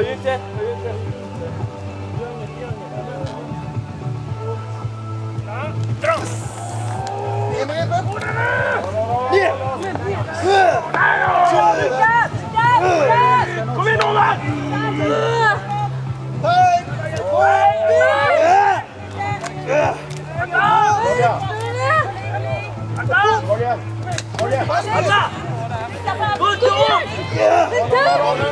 Pojedźcie, pojedźcie. Trąs! Nie ma jednego? Nie! Nie! Nie! Kom in, Ola! Tak! Olha! Olha! Olha! Olha! Olha! Olha!